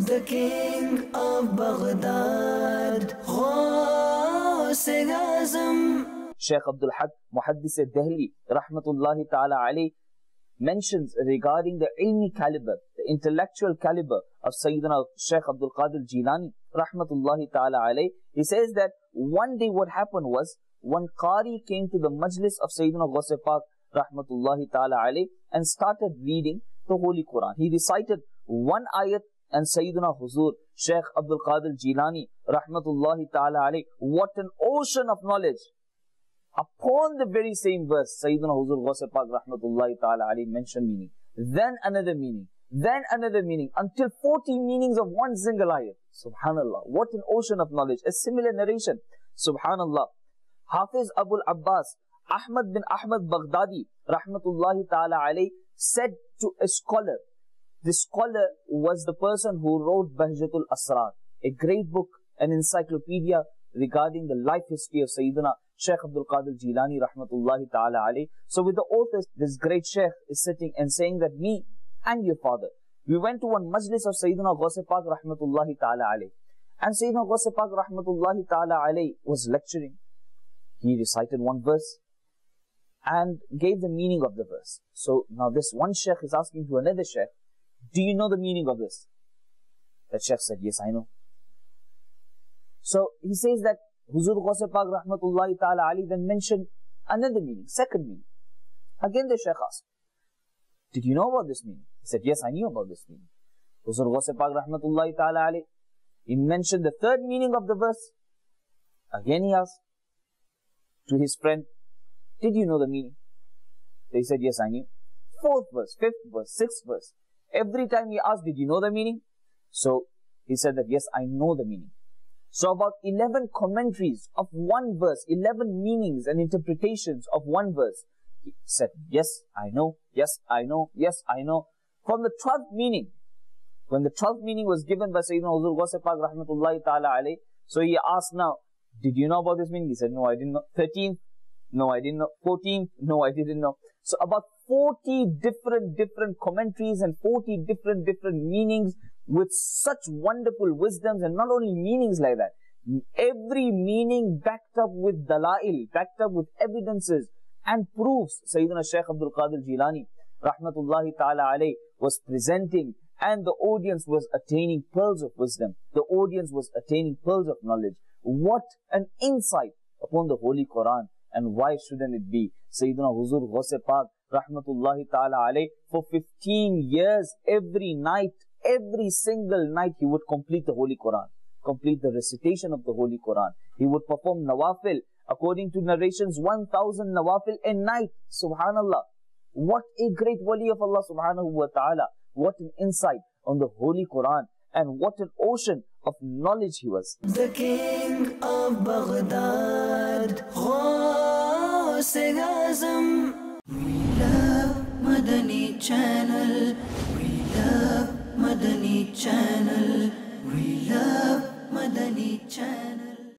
The king of Baghdad, Sheikh Abdul Haq, Muhaddis al-Dahli, Rahmatullahi Ta'ala alayh, mentions regarding the ilmi caliber, the intellectual caliber of Sayyidina Sheikh Abdul Qadir Jilani, Rahmatullahi Ta'ala alayh. He says that one day what happened was, one Qari came to the majlis of Sayyidina Ghaus Pak, Rahmatullahi Ta'ala alayh, and started reading the Holy Quran. He recited one ayat and Sayyidina Huzur, Sheikh Abdul Qadir Jilani, Rahmatullahi Ta'ala alayh, what an ocean of knowledge. Upon the very same verse, Sayyidina Huzur Ghaus Pak Rahmatullahi Ta'ala alayh mentioned meaning. Then another meaning. Then another meaning. Until 40 meanings of one single ayat. Subhanallah. What an ocean of knowledge. A similar narration. Subhanallah. Hafiz Abul Abbas, Ahmad bin Ahmad Baghdadi, Rahmatullahi Ta'ala alayh, said to a scholar, the scholar was the person who wrote Bahjatul Asrar, a great book, an encyclopedia regarding the life history of Sayyidina Sheikh Abdul Qadir Jilani rahmatullahi ta'ala alayh. So with the author, this great Sheikh is sitting and saying that me and your father, we went to one majlis of Sayyidina Ghaus Pak rahmatullahi ta'ala alayh. And Sayyidina Ghaus Pak rahmatullahi ta'ala alayh was lecturing. He recited one verse and gave the meaning of the verse. So now this one Sheikh is asking to another Sheikh, do you know the meaning of this? The Sheikh said, yes, I know. So he says that Huzur Ghaus Pak rahmatullahi ta'ala ali then mentioned another meaning, second meaning. Again the Shaykh asked, Did you know about this meaning? He said, Yes, I knew about this meaning. Huzur Ghaus Pak rahmatullahi ta'ala ali, he mentioned the third meaning of the verse. Again he asked to his friend, Did you know the meaning? They said, Yes, I knew. Fourth verse, fifth verse, sixth verse. Every time he asked, Did you know the meaning? So he said that, Yes, I know the meaning. So about 11 commentaries of one verse, 11 meanings and interpretations of one verse. He said, yes, I know, yes, I know, yes, I know. From the 12th meaning, when the 12th meaning was given by Sayyidina Huzur Ghaus Pak rahmatullahi ta'ala so he asked now, did you know about this meaning? He said, no, I didn't know. 13th, no, I didn't know. 14th, no, I didn't know. So about 40 different, different commentaries and 40 different, different meanings with such wonderful wisdoms and not only meanings like that, every meaning backed up with dalail, backed up with evidences and proofs. Sayyidina Shaykh Abdul Qadir Jilani, rahmatullahi ta'ala was presenting and the audience was attaining pearls of wisdom. The audience was attaining pearls of knowledge. What an insight upon the Holy Quran and why shouldn't it be? Sayyidina Huzur Ghaus Pak, rahmatullahi ta'ala alayh, for 15 years, every night, every single night, he would complete the Holy Quran, complete the recitation of the Holy Quran. He would perform nawafil, according to narrations, 1000 nawafil a night. Subhanallah. What a great wali of Allah subhanahu wa ta'ala. What an insight on the Holy Quran and what an ocean of knowledge he was. The king of Baghdad, Madani channel. We love Madani channel. We love Madani channel